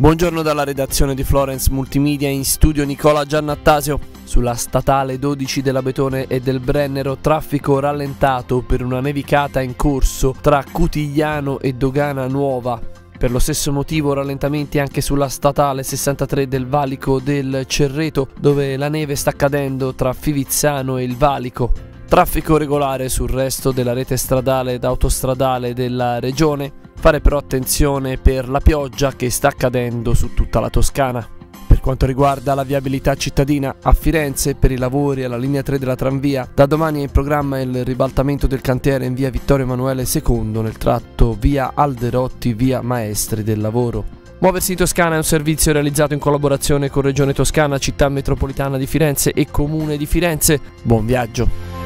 Buongiorno dalla redazione di Florence Multimedia in studio Nicola Giannattasio. Sulla statale 12 della Betone e del Brennero traffico rallentato per una nevicata in corso tra Cutigliano e Dogana Nuova. Per lo stesso motivo rallentamenti anche sulla statale 63 del valico del Cerreto dove la neve sta cadendo tra Fivizzano e il valico. Traffico regolare sul resto della rete stradale ed autostradale della regione Fare però attenzione per la pioggia che sta cadendo su tutta la Toscana. Per quanto riguarda la viabilità cittadina, a Firenze per i lavori alla linea 3 della tranvia, da domani è in programma il ribaltamento del cantiere in via Vittorio Emanuele II nel tratto via Alderotti, via Maestri del Lavoro. Muoversi in Toscana è un servizio realizzato in collaborazione con Regione Toscana, Città Metropolitana di Firenze e Comune di Firenze. Buon viaggio!